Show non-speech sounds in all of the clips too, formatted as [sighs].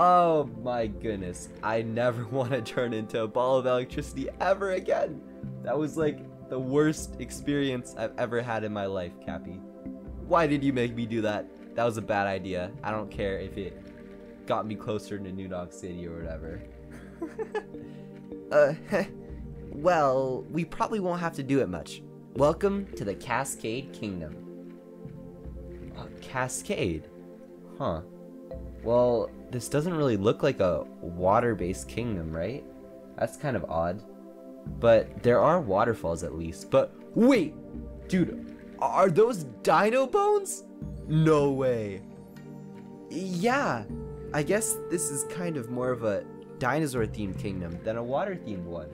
Oh my goodness. I never [laughs] want to turn into a ball of electricity ever again. That was like the worst experience I've ever had in my life, Cappy. Why did you make me do that? That was a bad idea. I don't care if it got me closer to New Donk City or whatever. [laughs] Uh, [laughs] well, we probably won't have to do it much. Welcome to the Cascade Kingdom. A cascade? Huh. Well, this doesn't really look like a water-based kingdom, right? That's kind of odd. But there are waterfalls at least. But wait! Dude, are those dino bones? No way. Yeah, I guess this is kind of more of a dinosaur themed kingdom than a water themed one.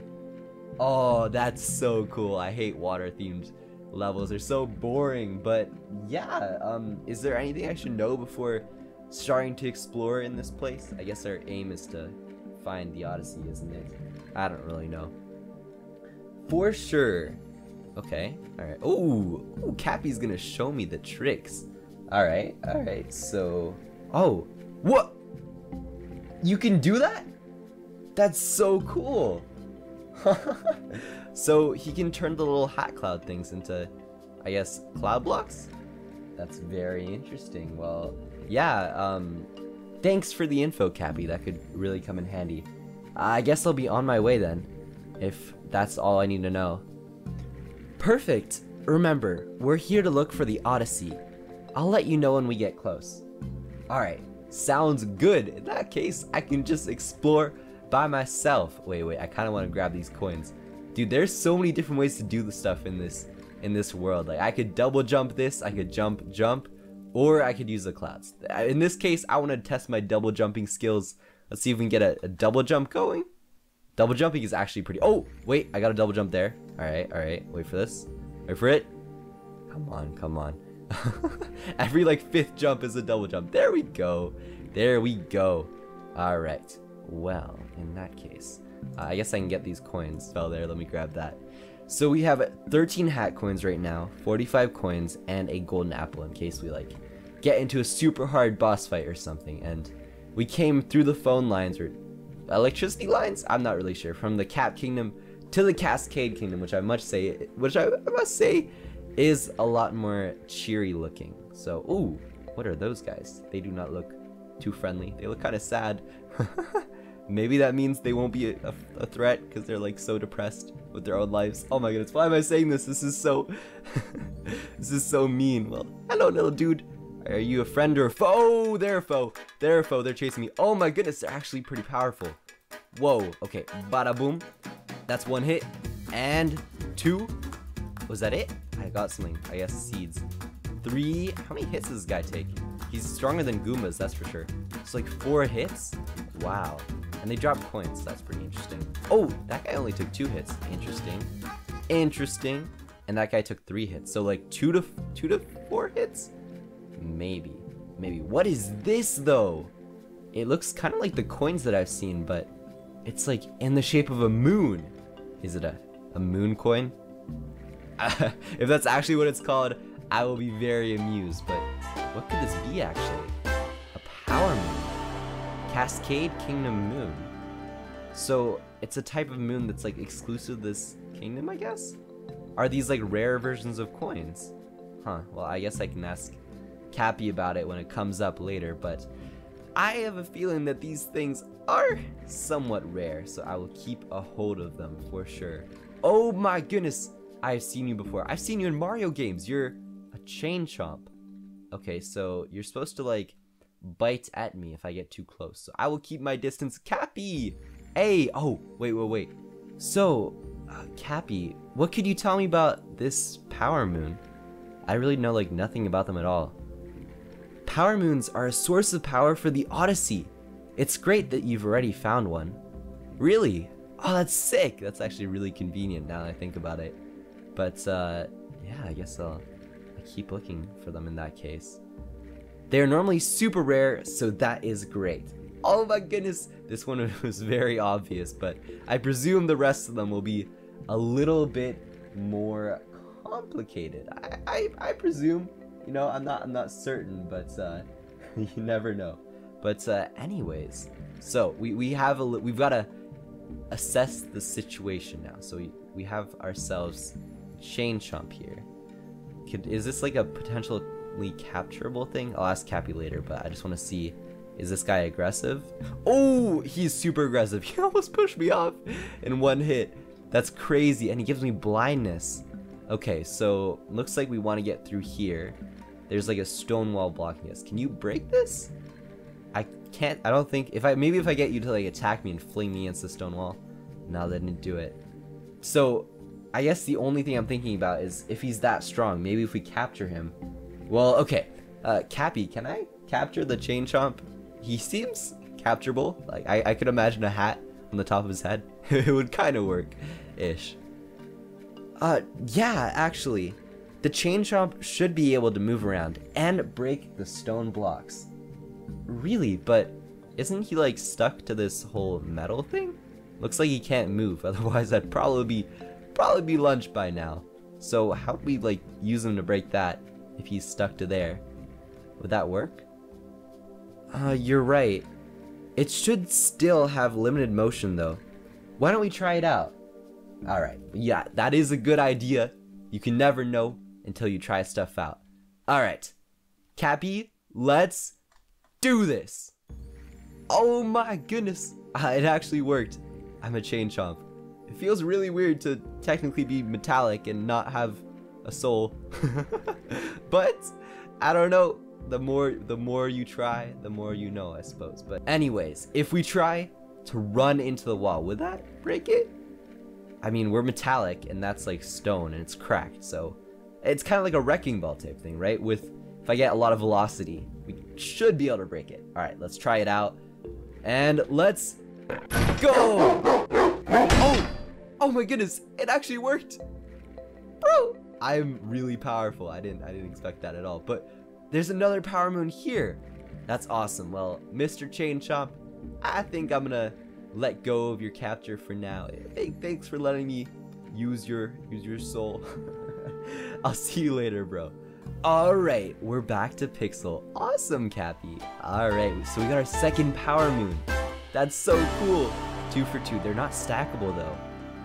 Oh, that's so cool. I hate water themed levels. They're so boring. But yeah, um, is there anything I should know before starting to explore in this place? I guess our aim is to find the Odyssey, isn't it? I don't really know. For sure. Okay, alright. Oh, ooh, Cappy's gonna show me the tricks. Alright, alright, so... Oh, what? You can do that? That's so cool. [laughs] so he can turn the little hat cloud things into, I guess, cloud blocks? That's very interesting. Well, yeah, um, thanks for the info, Cappy. That could really come in handy. I guess I'll be on my way then, if that's all I need to know. Perfect. Remember, we're here to look for the Odyssey. I'll let you know when we get close. Alright, sounds good. In that case, I can just explore by myself. Wait, wait, I kind of want to grab these coins. Dude, there's so many different ways to do the stuff in this in this world. Like I could double jump this, I could jump, jump, or I could use the clouds. In this case, I want to test my double jumping skills. Let's see if we can get a, a double jump going. Double jumping is actually pretty. Oh, wait, I got a double jump there. All right, all right, wait for this. Wait for it. Come on, come on. [laughs] Every like fifth jump is a double jump. There we go. There we go. All right. Well, in that case, uh, I guess I can get these coins. Fell there, let me grab that. So we have 13 hat coins right now, 45 coins, and a golden apple in case we like get into a super hard boss fight or something. And we came through the phone lines or electricity lines. I'm not really sure from the Cap Kingdom to the Cascade Kingdom, which I must say, which I, must say, is a lot more cheery looking. So, ooh, what are those guys? They do not look too friendly. They look kind of sad. [laughs] Maybe that means they won't be a, a threat because they're like so depressed with their own lives. Oh my goodness, why am I saying this? This is so, [laughs] this is so mean. Well, hello little dude. Are you a friend or a foe? Oh, they're a foe. They're a foe. They're chasing me. Oh my goodness, they're actually pretty powerful. Whoa, okay, bada boom. That's one hit. And two. Was that it? I got something, I guess seeds. Three, how many hits does this guy take? He's stronger than Goombas, that's for sure. It's like four hits? Wow. And they drop coins. That's pretty interesting. Oh, that guy only took two hits. Interesting. Interesting. And that guy took three hits. So like two to two to four hits? Maybe. Maybe. What is this though? It looks kind of like the coins that I've seen, but it's like in the shape of a moon. Is it a, a moon coin? [laughs] if that's actually what it's called, I will be very amused. But what could this be actually? A power moon. Cascade Kingdom Moon. So it's a type of moon that's like exclusive this kingdom, I guess? Are these like rare versions of coins? Huh, well I guess I can ask Cappy about it when it comes up later, but I have a feeling that these things are somewhat rare, so I will keep a hold of them for sure. Oh my goodness, I've seen you before. I've seen you in Mario games. You're a chain chomp. Okay, so you're supposed to like bite at me if I get too close. So I will keep my distance. Cappy! Hey! Oh, wait, wait, wait. So, uh, Cappy, what could you tell me about this power moon? I really know like nothing about them at all. Power moons are a source of power for the Odyssey. It's great that you've already found one. Really? Oh, that's sick! That's actually really convenient now that I think about it. But, uh, yeah, I guess I'll, I'll keep looking for them in that case. They are normally super rare, so that is great. Oh my goodness, this one [laughs] was very obvious, but I presume the rest of them will be a little bit more complicated. I, I, I presume, you know, I'm not, I'm not certain, but uh, [laughs] you never know. But uh, anyways, so we, we have a we've got to assess the situation now. So we, we have ourselves Chain Chomp here. Could, is this like a potentially capturable thing? I'll ask Cappy later, but I just want to see is this guy aggressive? Oh, he's super aggressive. [laughs] He almost pushed me off in one hit. That's crazy, and he gives me blindness. Okay, so looks like we want to get through here. There's like a stone wall blocking us. Can you break this? I can't. I don't think if I maybe if I get you to like attack me and fling me against the stone wall. No, that didn't do it. So I guess the only thing I'm thinking about is if he's that strong. Maybe if we capture him. Well, okay. Uh, Cappy, can I capture the chain chomp? He seems capturable. Like I, I could imagine a hat on the top of his head. [laughs] it would kind of work, ish. Uh, yeah, actually, the chain chomp should be able to move around and break the stone blocks. Really, but isn't he like stuck to this whole metal thing? Looks like he can't move, [laughs] otherwise I'd probably be probably be lunch by now. So how do we like use him to break that if he's stuck to there? Would that work? Uh, you're right. It should still have limited motion though. Why don't we try it out? Alright, yeah, that is a good idea. You can never know until you try stuff out. Alright, Cappy, let's do this. Oh my goodness, uh, it actually worked. I'm a chain chomp. It feels really weird to technically be metallic and not have a soul. [laughs] but I don't know. The more the more you try, the more you know, I suppose. But anyways, if we try to run into the wall, would that break it? I mean, we're metallic and that's like stone and it's cracked, so it's kind of like a wrecking ball type thing, right? With if I get a lot of velocity, we should be able to break it. All right, let's try it out. And let's go. Oh, oh my goodness, it actually worked. Bro, I'm really powerful. I didn't I didn't expect that at all. But there's another power moon here. That's awesome. Well, Mr. Chain Chomp, I think I'm gonna let go of your capture for now. Hey, thanks for letting me use your use your soul. [laughs] I'll see you later, bro. Alright, we're back to Pixel. Awesome, Cappy. Alright, so we got our second power moon. That's so cool. Two for two. They're not stackable though.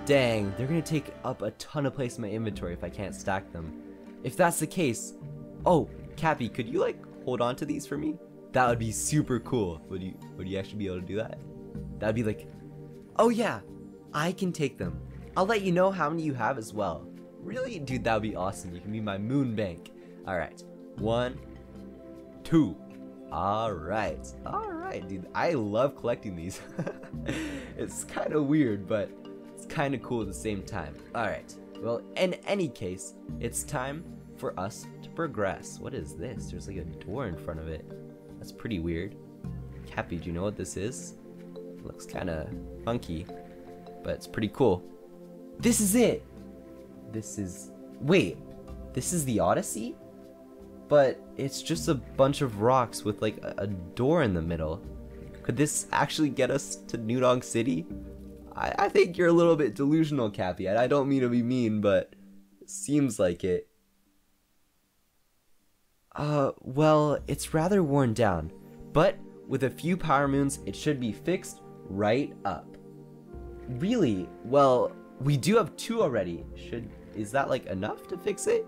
Dang, they're gonna take up a ton of place in my inventory if I can't stack them. If that's the case, oh, Cappy, could you like hold on to these for me? That would be super cool. Would you would you actually be able to do that? That'd be like, oh yeah, I can take them. I'll let you know how many you have as well. Really, dude, that would be awesome. You can be my moon bank. All right, one, two. All right, all right, dude. I love collecting these. [laughs] it's kind of weird, but it's kind of cool at the same time. All right. Well, in any case, it's time for us to progress. What is this? There's like a door in front of it. That's pretty weird. Cappy, do you know what this is? looks kind of funky, but it's pretty cool. This is it. This is wait. This is the Odyssey? But it's just a bunch of rocks with like a, door in the middle. Could this actually get us to New Donk City? I, I think you're a little bit delusional, Cappy. I, I don't mean to be mean, but seems like it. Uh, well, it's rather worn down, but with a few power moons, it should be fixed right up. Really? Well, we do have two already. Should is that like enough to fix it?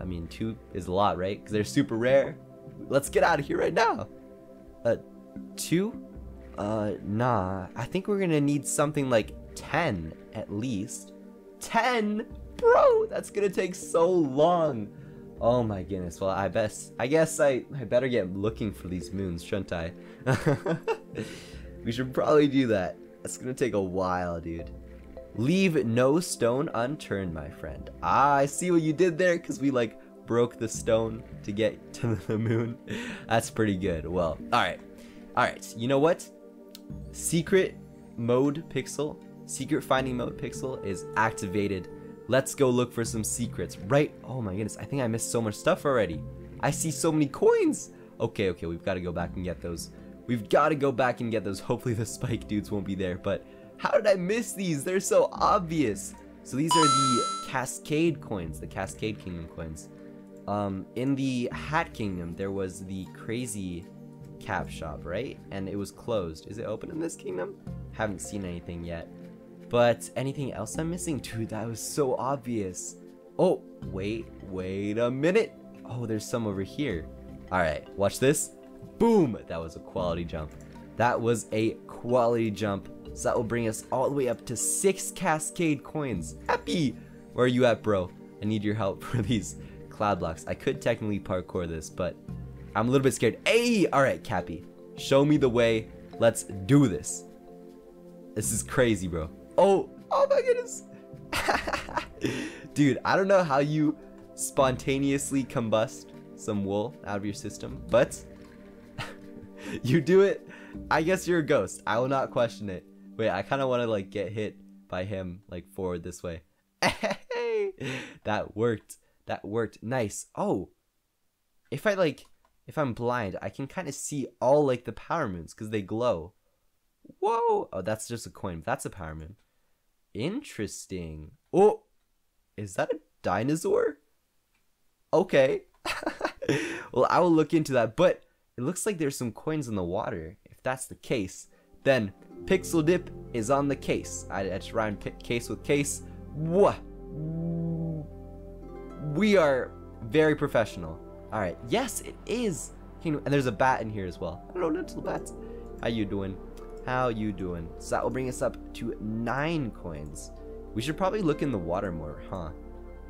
I mean, two is a lot, right? Because they're super rare. Let's get out of here right now. Uh, two? Uh, nah. I think we're gonna need something like 10 at least. 10? Bro, that's gonna take so long. Oh my goodness. Well, I best. I guess I, I better get looking for these moons, shouldn't I? [laughs] we should probably do that. That's gonna take a while, dude. Leave no stone unturned, my friend. Ah, I see what you did there, because we, like, broke the stone to get [laughs] to the moon. That's pretty good. Well, alright. Alright, you know what? Secret mode pixel, secret finding mode pixel is activated. Let's go look for some secrets. Right? Oh my goodness, I think I missed so much stuff already. I see so many coins. Okay, okay, we've got to go back and get those. We've got to go back and get those. [laughs] Hopefully the spike dudes won't be there, but how did I miss these? They're so obvious. So these are the Cascade coins, the Cascade Kingdom coins. Um, in the Hat Kingdom, there was the crazy cap shop, right? And it was closed. Is it open in this kingdom? Haven't seen anything yet. But anything else I'm missing? Dude, that was so obvious. Oh, wait, wait a minute. Oh, there's some over here. All right, watch this. Boom, that was a quality jump. That was a quality jump. So that will bring us all the way up to six cascade coins. Cappy! Where are you at, bro? I need your help [laughs] for these cloud blocks. I could technically parkour this, but I'm a little bit scared. Hey! Alright, Cappy. Show me the way. Let's do this. This is crazy, bro. Oh, oh my goodness. [laughs] Dude, I don't know how you spontaneously combust some wool out of your system, but [laughs] you do it. I guess you're a ghost. I will not question it. Wait, I kind of want to like get hit by him like forward this way. [laughs] That worked. That worked. Nice. Oh, if I like, if I'm blind, I can kind of see all like the power moons because they glow. Whoa. Oh, that's just a coin. That's a power moon. Interesting. Oh, is that a dinosaur? Okay. [laughs] well, I will look into that, but it looks like there's some coins in the water. If that's the case, then Pixel Dip is on the case. I, I just rhymed case with case. What? We are very professional. All right. Yes, it is. And there's a bat in here as well. Hello, little bats. How you doing? How you doing? So that will bring us up to nine coins. We should probably look in the water more, huh?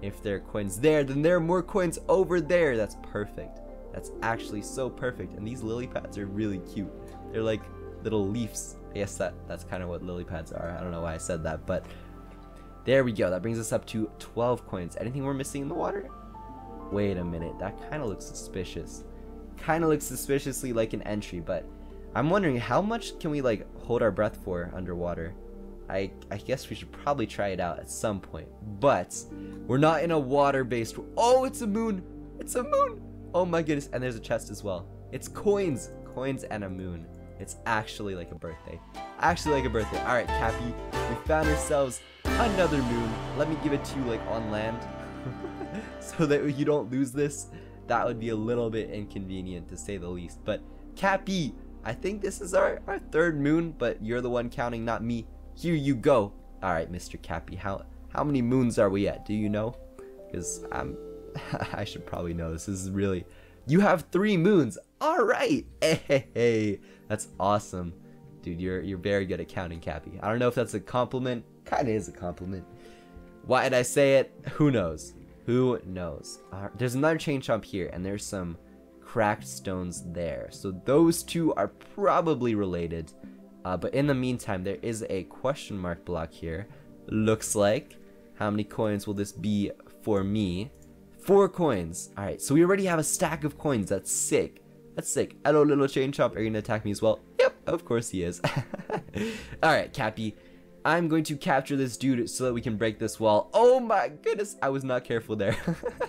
If there are coins there, then there are more coins over there. That's perfect. That's actually so perfect. And these lily pads are really cute. They're like little leaves. I guess that, that's kind of what lily pads are. I don't know why I said that, but there we go. That brings us up to 12 coins. Anything we're missing in the water? Wait a minute. That kind of looks suspicious. Kind of looks suspiciously like an entry, but I'm wondering how much can we like hold our breath for underwater? I, I guess we should probably try it out at some point. But we're not in a water-based... Oh, it's a moon! It's a moon! Oh my goodness, and there's a chest as well. It's coins! Coins and a moon. It's actually like a birthday. Actually like a birthday. Alright, Cappy, we found ourselves another moon. Let me give it to you like on land. [laughs] so that you don't lose this. That would be a little bit inconvenient to say the least. But Cappy, I think this is our, our third moon, but you're the one counting, not me. Here you go. All right, Mr. Cappy, how how many moons are we at? Do you know? Because I'm, [laughs] I should probably know. This is really, you have three moons. All right. [laughs] Hey, that's awesome, dude. You're you're very good at counting, Cappy. I don't know if that's a compliment. Kind of is a compliment. Why did I say it? Who knows? Who knows? Uh, there's another chain chomp here, and there's some cracked stones there. So those two are probably related. Uh, but in the meantime, there is a question mark block here. Looks like. How many coins will this be for me? Four coins. Alright, so we already have a stack of coins. That's sick. That's sick. Hello, little chain chomp. Are you to attack me as well? Yep, of course he is. [laughs] Alright, Cappy. I'm going to capture this dude so that we can break this wall. Oh my goodness. I was not careful there.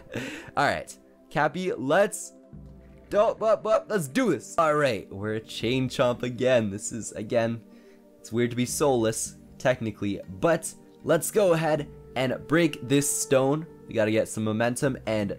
[laughs] Alright, Cappy, let's don't, up, up, let's do this. All right, we're a chain chomp again. This is, again, it's weird to be soulless, technically, but let's go ahead and break this stone. We gotta get some momentum, and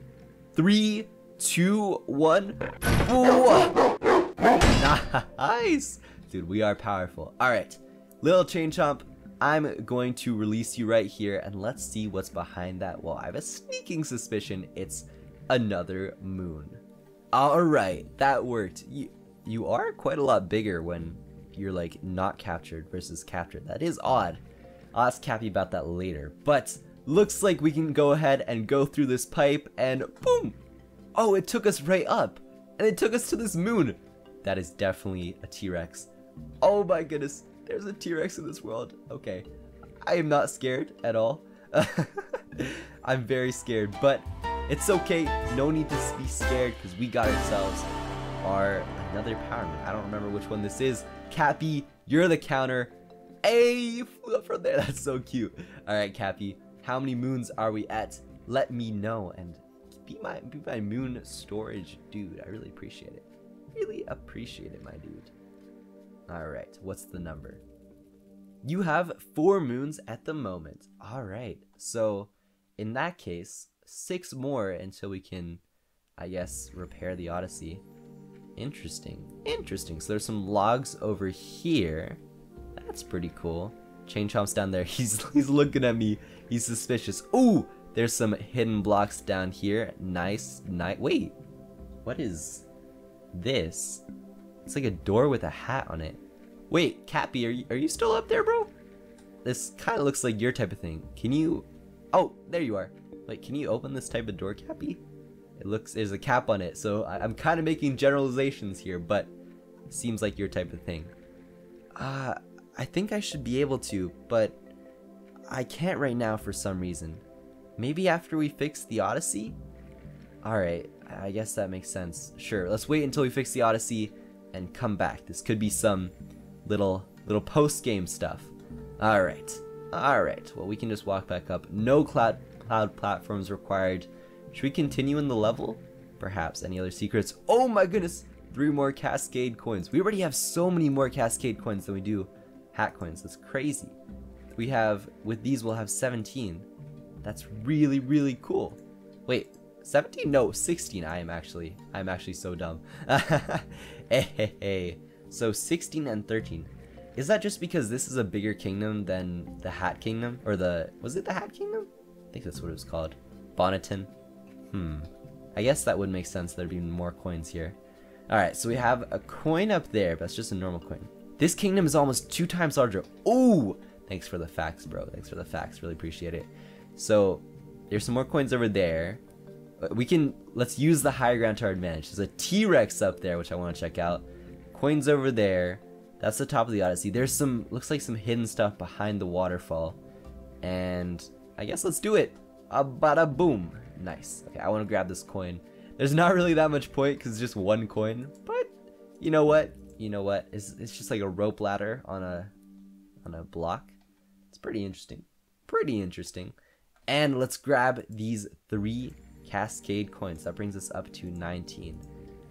three, two, one. [laughs] nice. Dude, we are powerful. All right, little chain chomp, I'm going to release you right here, and let's see what's behind that wall. I have a sneaking suspicion it's another moon. Alright, that worked. You, you are quite a lot bigger when you're like not captured versus captured. That is odd. I'll ask Cappy about that later. But looks like we can go ahead and go through this pipe and boom! Oh, it took us right up. And it took us to this moon. That is definitely a T-Rex. Oh my goodness, there's a T-Rex in this world. Okay, I am not scared at all. [laughs] I'm very scared, but it's okay, no need to be scared because we got ourselves our another power moon. I don't remember which one this is. Cappy, you're the counter. Hey, you flew up from there. [laughs] That's so cute. All right, Cappy, how many moons are we at? Let me know and be my be my moon storage dude. I really appreciate it. Really appreciate it, my dude. All right, what's the number? You have four moons at the moment. All right, so in that case, six more until we can, I guess, repair the Odyssey. Interesting. Interesting. So there's some logs over here. That's pretty cool. Chain Chomp's down there. [laughs] He's he's looking at me. He's suspicious. Ooh, there's some hidden blocks down here. Nice, Night. Wait, what is this? It's like a door with a hat on it. Wait, Cappy, are you, are you still up there, bro? This kind of looks like your type of thing. Can you... Oh, there you are. Wait, can you open this type of door, Cappy? It looks... There's a cap on it, so I, I'm kind of making generalizations here, but seems like your type of thing. Uh, I think I should be able to, but I can't right now for some reason. Maybe after we fix the Odyssey? Alright, I guess that makes sense. Sure, let's wait until we fix the Odyssey and come back. This could be some little little post-game stuff. Alright, alright. Well, we can just walk back up. No cloud, cloud platforms required. Should we continue in the level? Perhaps. Any other secrets? Oh my goodness! Three more Cascade coins. We already have so many more Cascade coins than we do hat coins. That's crazy. We have, with these, we'll have 17. That's really, really cool. Wait, 17? No, 16. I am actually, I'm actually so dumb. [laughs] hey. So 16 and 13. Is that just because this is a bigger kingdom than the Hat Kingdom? Or the, was it the Hat Kingdom? I think that's what it was called. Bonneton. Hmm. I guess that would make sense. There'd be more coins here. Alright, so we have a coin up there, but that's just a normal coin. This kingdom is almost two times larger. Ooh! Thanks for the facts, bro. Thanks for the facts. Really appreciate it. So, there's some more coins over there. Uh, we can, let's use the higher ground to our advantage. There's a T-Rex up there, which I want to check out. Coins over there. That's the top of the Odyssey. There's some, looks like some hidden stuff behind the waterfall. And I guess let's do it. A bada boom. Nice. Okay, I want to grab this coin. There's not really that much point because it's just one coin, but you know what? You know what? It's, it's just like a rope ladder on a on a block. It's pretty interesting. Pretty interesting. And let's grab these three cascade coins. That brings us up to 19.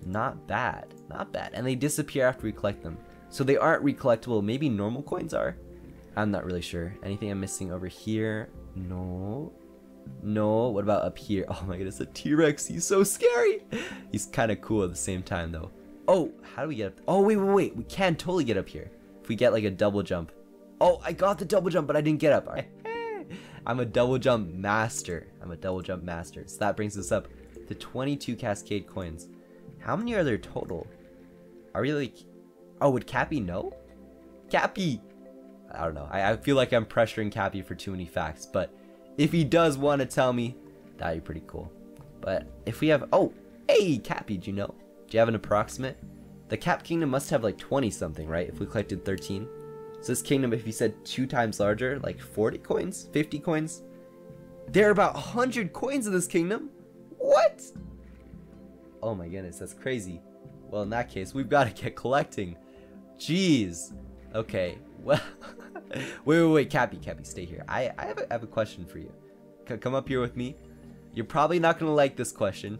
Not bad. Not bad. And they disappear after we collect them. So they aren't recollectible. Maybe normal coins are? I'm not really sure. Anything I'm missing over here? No. No, what about up here? [laughs] Oh my goodness, a T-Rex. He's so scary. He's kind of cool at the same time though. Oh, how do we get up? Oh, wait, wait, wait. We can totally get up here. If we get like a double jump. Oh, I got the double jump, but I didn't get up. [laughs] I'm a double jump master. I'm a double jump master. So that brings us up to 22 cascade coins. How many are there total? Are we like... Oh, would Cappy know? Cappy! I don't know. I, I feel like I'm pressuring Cappy for too many facts, but if he does want to tell me, that'd be pretty cool. But if we have... Oh, hey, Cappy, do you know? Do you have an approximate? The Cap Kingdom must have like 20 something, right? If we collected 13. So this kingdom, if you said two times larger, like 40 coins, 50 coins, there are about 100 coins in this kingdom. What? Oh my goodness, that's crazy. Well, in that case, we've got to get collecting. Jeez. Okay, [laughs] well, wait, wait, wait, Cappy, Cappy, stay here. I, I, have, a, I have a question for you. C come up here with me. You're probably not gonna like this question,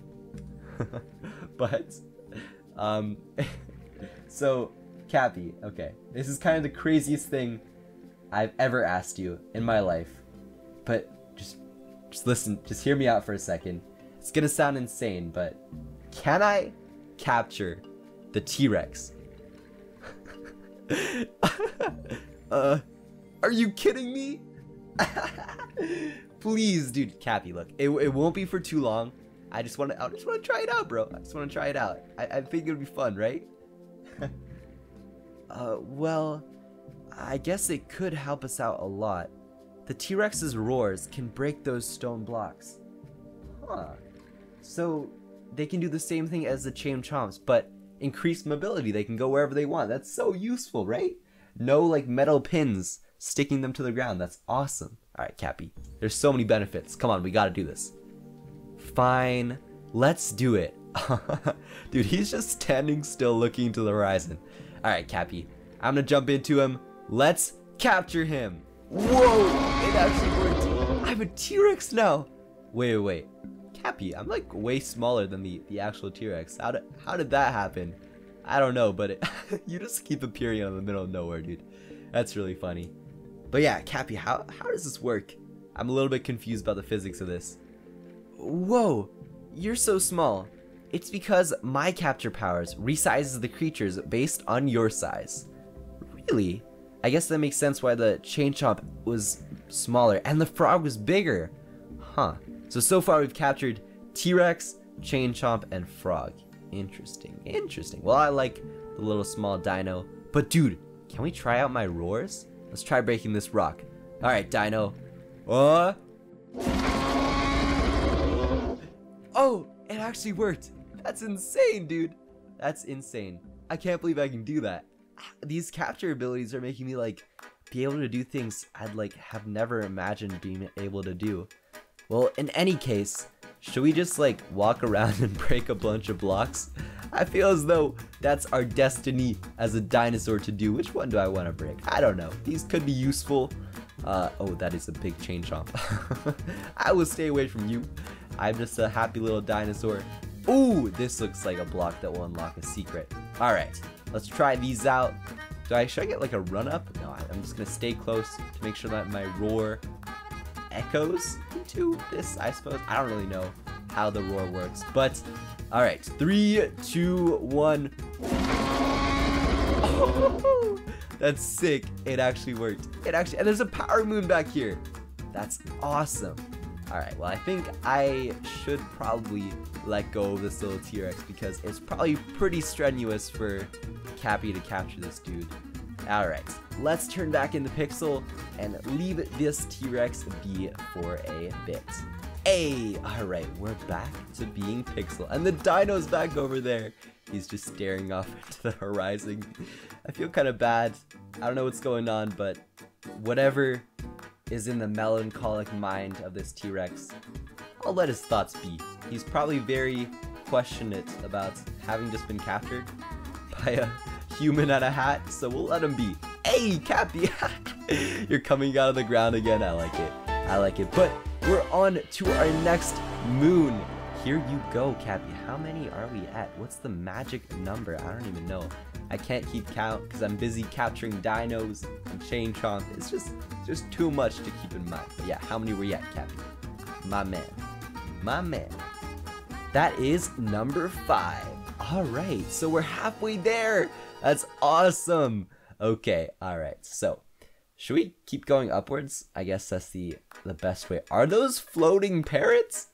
[laughs] but, um, [laughs] so, Cappy, okay, this is kind of the craziest thing I've ever asked you in my life, but just, just listen, just hear me out for a second. It's gonna sound insane, but can I capture the T-Rex? [laughs] uh, are you kidding me? [laughs] Please, dude, Cappy, look, it, it won't be for too long. I just want to, I just want to try it out, bro. I just want to try it out. I, I think it would be fun, right? [laughs] uh, well, I guess it could help us out a lot. The T-Rex's roars can break those stone blocks. Huh. So, they can do the same thing as the Chain Chomps, but increased mobility. They can go wherever they want. That's so useful, right? No like metal pins sticking them to the ground. That's awesome. All right, Cappy. There's so many benefits. Come on, we got to do this. Fine. Let's do it. [laughs] Dude, he's just standing still looking to the horizon. All right, Cappy. I'm going to jump into him. Let's capture him. Whoa, it actually worked. I have a T-Rex now. Wait, wait, wait. Cappy, I'm like way smaller than the, the actual T-Rex. How did, how did that happen? I don't know, but it, [laughs] you just keep appearing in the middle of nowhere, dude. That's really funny. But yeah, Cappy, how, how does this work? I'm a little bit confused about the physics of this. Whoa, you're so small. It's because my capture powers resizes the creatures based on your size. Really? I guess that makes sense why the chain chomp was smaller and the frog was bigger. Huh. So, so far we've captured T-Rex, chain chomp, and frog. Interesting, interesting. Well, I like the little small dino. But dude, can we try out my roars? Let's try breaking this rock. All right, dino. Uh. Oh, it actually worked. That's insane, dude. That's insane. I can't believe I can do that. [sighs] These capture abilities are making me like be able to do things I'd like have never imagined being able to do. Well, in any case, should we just like walk [laughs] around and break a bunch of blocks? I feel as though that's our destiny as a dinosaur to do. Which one do I want to break? I don't know. These could be useful. Uh, oh, that is a big chain chomp. [laughs] I will stay away from you. I'm just a happy little dinosaur. Ooh, this looks like a block that will unlock a secret. All right, let's try these out. Do I, should I get like a run up? No, I'm just gonna stay close to make sure that my roar echoes into this, I suppose. I don't really know how the roar works, but all right, three, two, one. [laughs] That's sick. It actually worked. It actually, and there's a power moon back here. That's awesome. All right, well, I think I should probably let go of this little T-Rex because it's probably pretty strenuous for Cappy to capture this dude. All right, let's turn back into Pixel and leave this T-Rex be for a bit. Hey, all right, we're back to being Pixel, and the dino's back over there. He's just staring off [laughs] into the horizon. I feel kind of bad. I don't know what's going on, but whatever is in the melancholic mind of this T-Rex, I'll let his thoughts be. He's probably very questionate about having just been captured [laughs] by a human at a hat, so we'll let him be. Hey, Cappy! [laughs] You're coming out of the ground again. I like it. I like it. But we're on to our next moon. Here you go, Cappy. How many are we at? What's the magic number? I don't even know. I can't keep count because I'm busy capturing dinos and chain chomp. It's just just too much to keep in mind. But yeah, how many were you at, Cappy? My man. My man. That is number five. All right, so we're halfway there. That's awesome. Okay, all right. So, should we keep going upwards? I guess that's the the best way. Are those floating parrots?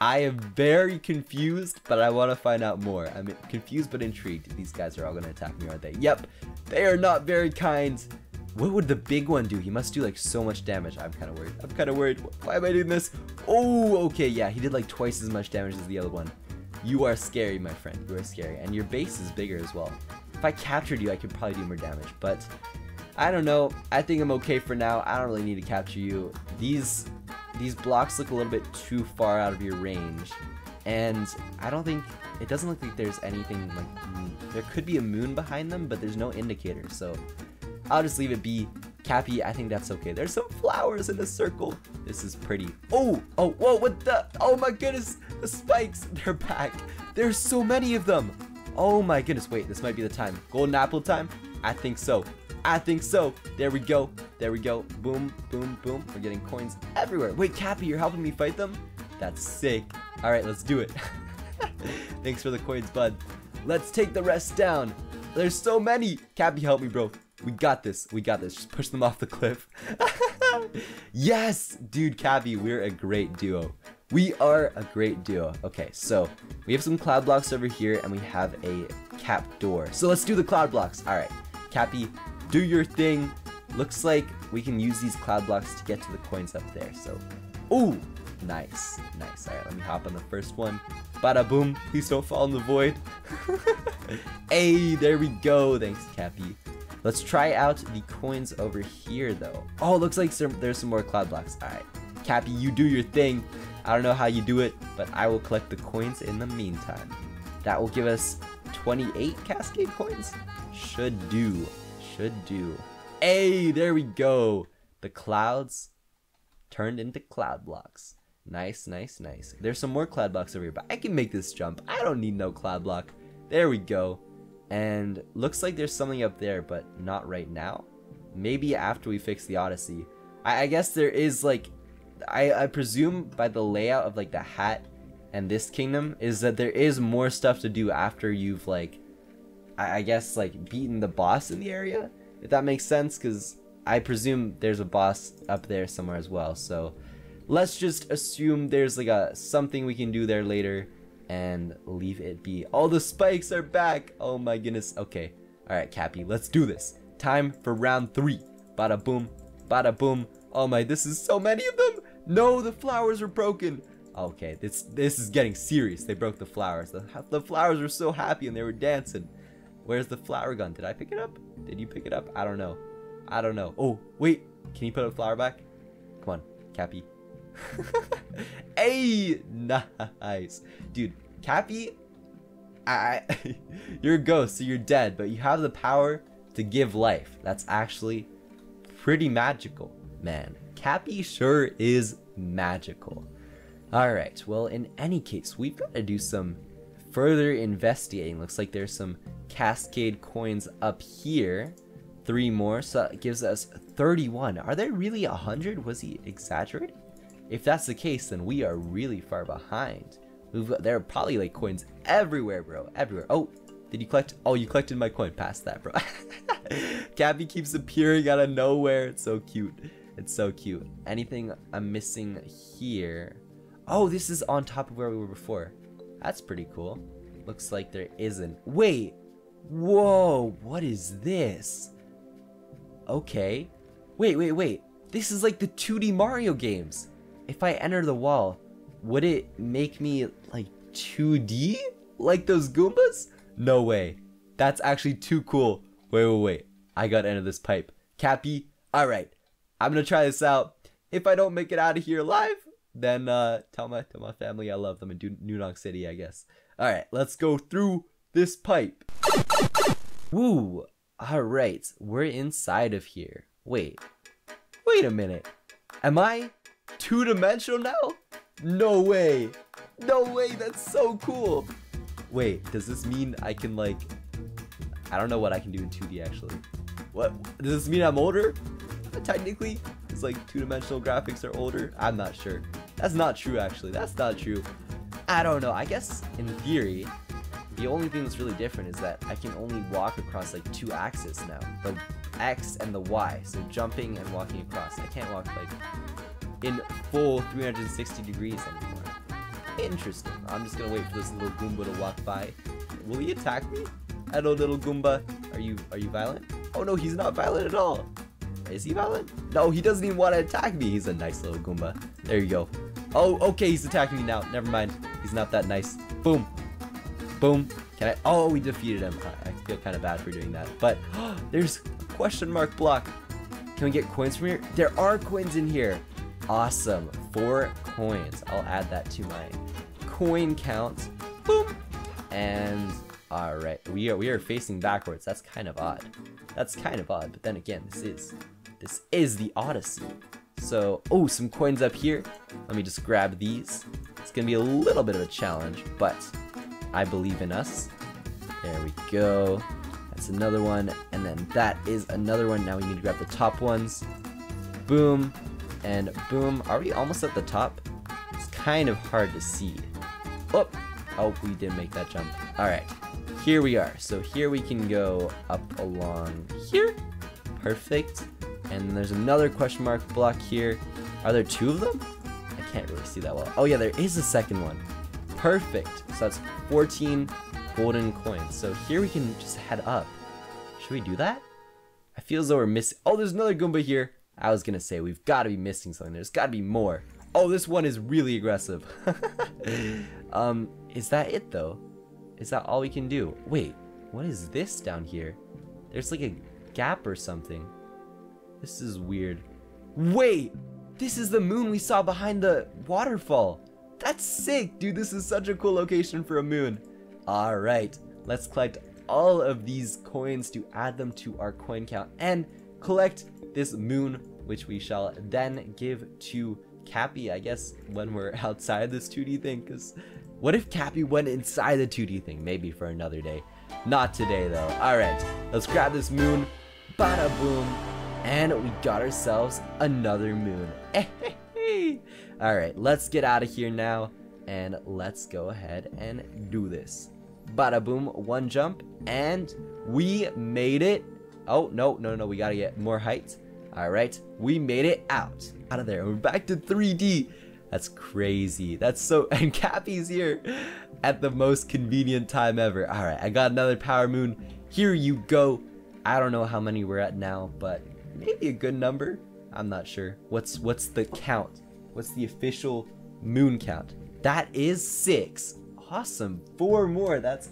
I am very confused, but I want to find out more. I'm confused but intrigued. These guys are all going to attack me, aren't they? Yep, they are not very kind. What would the big one do? He must do like so much damage. I'm kind of worried. I'm kind of worried. Why am I doing this? Oh, okay, yeah, he did like twice as much damage as the other one. You are scary, my friend. You are scary. And your base is bigger as well. If I captured you, I could probably do more damage, but I don't know. I think I'm okay for now. I don't really need to capture you. These these blocks look a little bit too far out of your range. And I don't think, it doesn't look like there's anything like, there could be a moon behind them, but there's no indicator. So I'll just leave it be. Cappy, I think that's okay. There's some flowers in a circle. This is pretty. Oh, oh, whoa, what the? Oh my goodness, the spikes, [laughs] they're back. There's so many of them. Oh my goodness, wait, this might be the time. Golden apple time? I think so. I think so. There we go. There we go. Boom, boom, boom. We're getting coins everywhere. Wait, Cappy, you're helping me fight them? That's sick. All right, let's do it. [laughs] Thanks for the coins, bud. Let's take the rest down. There's so many. Cappy, help me, bro. We got this. We got this. Just push them off the cliff. [laughs] yes! Dude, Cappy, we're a great duo. We are a great duo. Okay, so we have some cloud blocks over here and we have a cap door. So let's do the cloud blocks. All right, Cappy, do your thing. Looks like we can use these cloud blocks to get to the coins up there. So, ooh, nice, nice. All right, let me hop on the first one. Bada boom. Please don't fall in the void. [laughs] hey, there we go. Thanks, Cappy. Let's try out the coins over here, though. Oh, looks like some, there's some more cloud blocks. All right, Cappy, you do your thing. I don't know how you do it, but I will collect the coins in the meantime. That will give us 28 cascade coins. Should do should do. Hey, there we go. The clouds turned into cloud blocks. Nice, nice, nice. There's some more cloud blocks over here, but I can make this jump. I don't need no cloud block. There we go. And looks like there's something up there, but not right now. Maybe after we fix the Odyssey. I, I guess there is like, I, I presume by the layout of like the hat and this kingdom is that there is more stuff to do after you've like I, I guess like beaten the boss in the area if that makes sense because I presume there's a boss up there somewhere as well so let's just assume there's like a something we can do there later and leave it be. All the spikes are back! Oh my goodness. Okay. All right Cappy let's do this. Time for round three. Bada boom bada boom. Oh my this is so many of them! No the flowers are broken! Okay, this this is getting serious. They broke the flowers. The, the flowers were so happy and they were dancing. Where's the flower gun? Did I pick it up? Did you pick it up? I don't know. I don't know. Oh, wait. Can you put a flower back? Come on, Cappy. [laughs] hey, nice. Dude, Cappy, I, [laughs] you're a ghost, so you're dead, but you have the power to give life. That's actually pretty magical, man. Cappy sure is magical. Alright, well, in any case, we've got to do some further investigating. Looks like there's some Cascade coins up here. Three more, so that gives us 31. Are there really 100? Was he exaggerating? If that's the case, then we are really far behind. We've got, there are probably like coins everywhere, bro. Everywhere. Oh, did you collect? Oh, you collected my coin. Past that, bro. [laughs] Cappy keeps appearing out of nowhere. It's so cute. It's so cute. Anything I'm missing here? Oh, this is on top of where we were before. That's pretty cool. Looks like there isn't. Wait. Whoa, what is this? Okay. Wait, wait, wait. This is like the 2D Mario games. If I enter the wall, would it make me like 2D? Like those Goombas? No way. That's actually too cool. Wait, wait, wait. I gotta enter this pipe. Cappy, alright. I'm gonna try this out. If I don't make it out of here alive, then uh, tell my tell my family I love them in New Donk City, I guess. All right, let's go through this pipe. Woo! All right, we're inside of here. Wait, wait a minute. Am I two-dimensional now? No way. No way. That's so cool. Wait, does this mean I can like? I don't know what I can do in 2D actually. What does this mean? I'm older? Technically, it's like two-dimensional graphics are older. I'm not sure. That's not true, actually. That's not true. I don't know. I guess in theory, the only thing that's really different is that I can only walk across like two axes now. The X and the Y. So jumping and walking across. I can't walk like in full 360 degrees anymore. Interesting. I'm just gonna wait for this little Goomba to walk by. Will he attack me? Hello, little Goomba. Are you are you violent? Oh no, he's not violent at all. Is he violent? No, he doesn't even want to attack me. He's a nice little Goomba. There you go. Oh, okay, he's attacking me now. Never mind. He's not that nice. Boom. Boom. Can I? Oh, we defeated him. I feel kind of bad for doing that. But oh, [gasps] there's question mark block. Can we get coins from here? There are coins in here. Awesome. Four coins. I'll add that to my coin count. Boom. And all right, we are we are facing backwards. That's kind of odd. That's kind of odd. But then again, this is this is the Odyssey. So, oh, some coins up here. Let me just grab these. It's gonna be a little bit of a challenge, but I believe in us. There we go. That's another one, and then that is another one. Now we need to grab the top ones. Boom, and boom. Are we almost at the top? It's kind of hard to see. Oh, oh, we did make that jump. All right, here we are. So here we can go up along here. Perfect. And there's another question mark block here. Are there two of them? I can't really see that well. Oh yeah, there is a second one. Perfect. So that's 14 golden coins. So here we can just head up. Should we do that? I feel as though we're missing. Oh, there's another Goomba here. I was gonna say we've got to be missing something. There's got to be more. Oh, this one is really aggressive. [laughs] um, is that it though? Is that all we can do? Wait, what is this down here? There's like a gap or something. This is weird. Wait! This is the moon we saw behind the waterfall. That's sick, dude. This is such a cool location for a moon. All right, let's collect all of these coins to add them to our coin count and collect this moon, which we shall then give to Cappy, I guess, when we're [laughs] outside this 2D thing. Because what if Cappy went inside the 2D thing? Maybe for another day. Not today, though. All right, let's grab this moon. Bada boom. And we got ourselves another moon. [laughs] Alright, let's get out of here now. And let's go ahead and do this. Bada boom, one jump, and we made it. Oh, no, no, no, we gotta get more height. All right, we made it out, out of there. We're back to 3D. That's crazy. That's so, [laughs] and Cappy's here at the most convenient time ever. All right, I got another power moon. Here you go. I don't know how many we're at now, but maybe a good number. I'm not sure. What's what's the count? What's the official moon count? That is six. Awesome. Four more. That's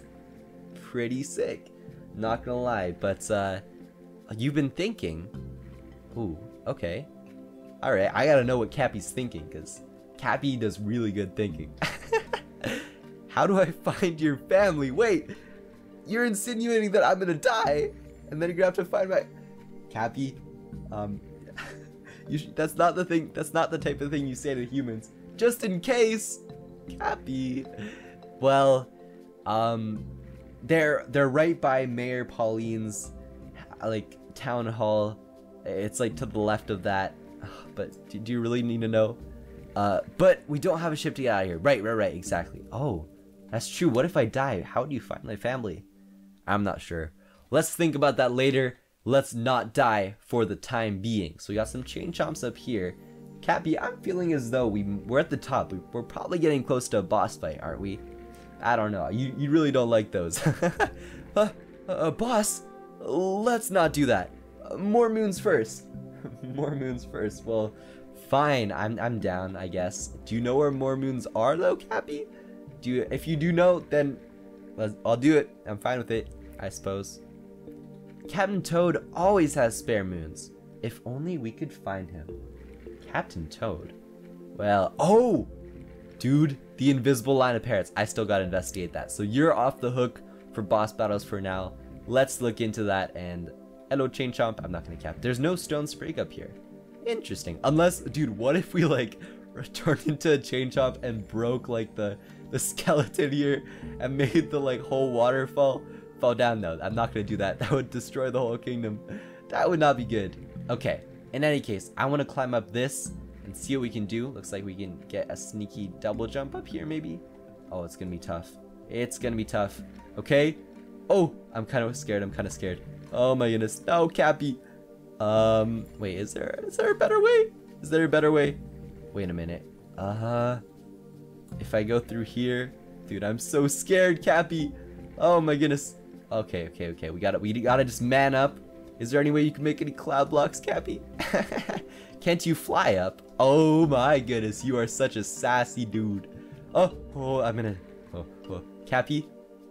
pretty sick. Not gonna lie, but uh, you've been thinking. Ooh, okay. All right, I gotta know what Cappy's thinking, cause Cappy does really good thinking. [laughs] How do I find your family? Wait, you're insinuating that I'm gonna die, and then you're gonna have to find my Cappy. Um, [laughs] that's not the thing. That's not the type of thing you say to humans. Just in case, Cappy. Well, um, they're they're right by Mayor Pauline's like town hall. It's like to the left of that. But do, do you really need to know? Uh, but we don't have a ship to get out of here. Right, right, right. Exactly. Oh, that's true. What if I die? How do you find my family? I'm not sure. Let's think about that later. Let's not die for the time being. So we got some chain chomps up here. Cappy, I'm feeling as though we, we're at the top. We're probably getting close to a boss fight, aren't we? I don't know. You, you really don't like those. [laughs] uh, uh, boss, let's not do that. Uh, more moons first. [laughs] more moons first. Well, fine. I'm, I'm down, I guess. Do you know where more moons are, though, Cappy? Do you, if you do know, then I'll do it. I'm fine with it, I suppose. Captain Toad always has spare moons. If only we could find him. Captain Toad? Well, oh! Dude, the invisible line of parrots. I still gotta investigate that. So you're off the hook for boss battles for now. Let's look into that and... Hello, Chain Chomp. I'm not gonna cap. There's no stone sprig up here. Interesting. Unless, dude, what if we, like, [laughs] turned into a Chain Chomp and broke, like, the, the [laughs] skeleton here and made the, like, whole waterfall fall down, though? I'm not gonna do that. [laughs] That would destroy the whole kingdom. That would not be good. Okay. In any case, I want to climb up this and see what we can do. Looks like we can get a sneaky double jump up here, maybe. Oh, it's gonna be tough. It's gonna be tough. Okay. Oh, I'm kind of scared. I'm kind of scared. Oh my goodness. No, Cappy. Um, wait, is there is there a better way? Is there a better way? Wait a minute. Uh, if I go through here, dude, I'm so scared, Cappy. Oh my goodness. Okay, okay, okay. We gotta we gotta just man up. Is there any way you can make any cloud blocks, Cappy? [laughs] Can't you fly up? Oh my goodness, you are such a sassy dude. Oh, oh, I'm gonna, oh, oh. Cappy?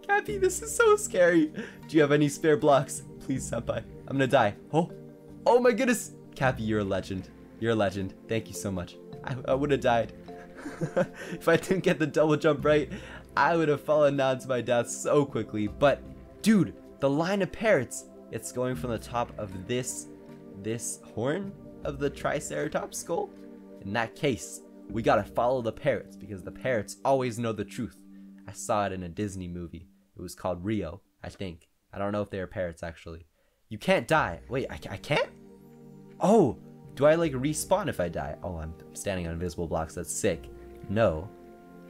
Cappy, this is so scary. Do you have any spare blocks? Please, Senpai. I'm gonna die. Oh, oh my goodness. Cappy, you're a legend. You're a legend. Thank you so much. I, I would have died. [laughs] if I didn't get the double jump right, I would have fallen down to my death so quickly. But, dude, the line of parrots, it's going from the top of this, this horn of the Triceratops skull? In that case, we gotta follow the parrots because the parrots always know the truth. I saw it in a Disney movie. It was called Rio, I think. I don't know if they are parrots actually. You can't die. Wait, I, I can't? Oh, do I like respawn if I die? Oh, I'm standing on invisible blocks. That's sick. No.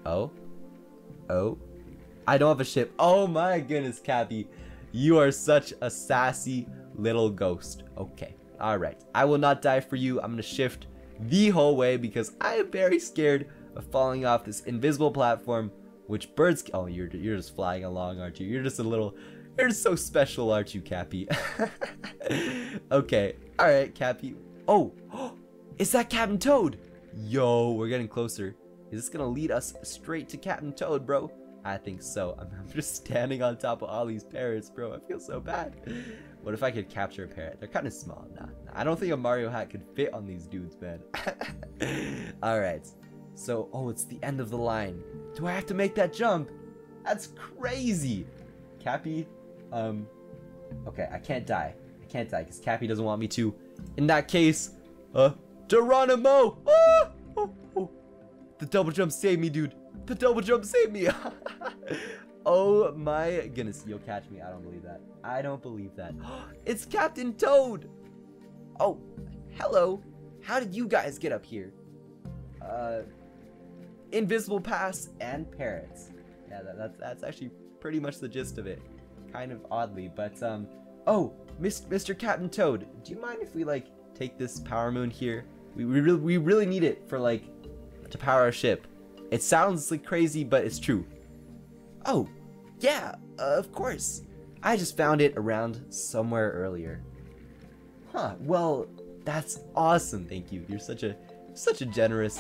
Oh. Oh. I don't have a ship. Oh my goodness, Cappy. You are such a sassy little ghost. Okay. Alright, I will not die for you. I'm going to shift the whole way because I am very scared of falling off this invisible platform, which birds... Oh, you're, you're just flying along, aren't you? You're just a little... You're so special, aren't you, Cappy? [laughs] okay, alright, Cappy. Oh, [gasps] is that Captain Toad? Yo, we're getting closer. Is this gonna lead us straight to Captain Toad, bro? I think so. [laughs] I'm, I'm just standing on top of all these parrots, bro. I feel so bad. What if I could capture a parrot? They're kind of small. Nah, nah, I don't think a Mario hat could fit on these dudes, man. [laughs] Alright. So, oh, it's the end of the line. Do I have to make that jump? That's crazy. Cappy, um, okay, I can't die. I can't die because Cappy doesn't want me to. In that case, uh, Geronimo! Ah! Oh, oh. The double jump saved me, dude. The double jump saved me. [laughs] Oh my goodness, you'll catch me. I don't believe that. I don't believe that. [gasps] it's Captain Toad! Oh, hello. How did you guys get up here? Uh, invisible pass, and parrots. Yeah, that, that's that's actually pretty much the gist of it. Kind of oddly, but um. Oh, Mr. Captain Toad, do you mind if we like take this power moon here? We we really we really need it for like to power our ship. It sounds like crazy, but it's true. Oh, yeah, uh, of course. I just found it around somewhere earlier. Huh, well, that's awesome, thank you. You're such a such a generous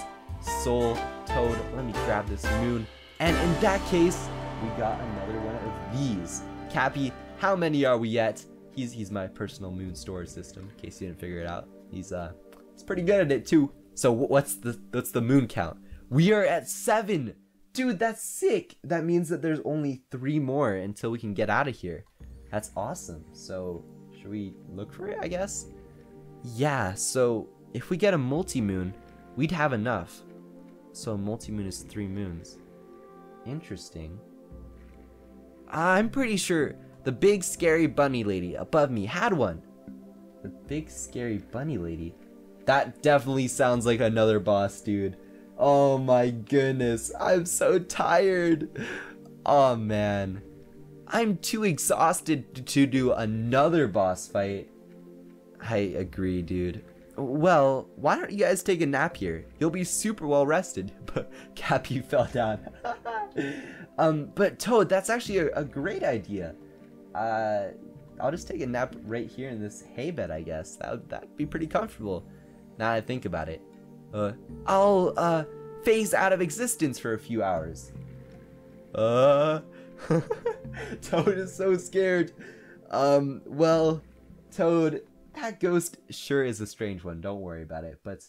soul, Toad. Let me grab this moon. And in that case, we got another one of these. Cappy, how many are we at? He's he's my personal moon storage system, in case you didn't figure it out. He's uh he's pretty good at it too. So what's the what's the moon count? We are at seven. Dude, that's sick. That means that there's only three more until we can get out of here. That's awesome. So should we look for it, I guess? Yeah, so if we get a multi-moon, we'd have enough. So a multi-moon is three moons. Interesting. I'm pretty sure the big scary bunny lady above me had one. The big scary bunny lady? That definitely sounds like another boss, dude. Oh my goodness, I'm so tired. Oh man. I'm too exhausted to do another boss fight. I agree, dude. Well, why don't you guys take a nap here? You'll be super well rested. [laughs] But Cappy fell down. [laughs] um, but Toad, that's actually a, a great idea. Uh, I'll just take a nap right here in this hay bed, I guess. That would that'd be pretty comfortable. Now I think about it. Uh, I'll, uh, phase out of existence for a few hours. Uh, [laughs] Toad is so scared. Um, well, Toad, that ghost sure is a strange one. Don't worry about it. But,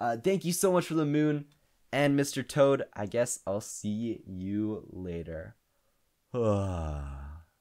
uh, thank you so much for the moon. And Mr. Toad, I guess I'll see you later. [sighs]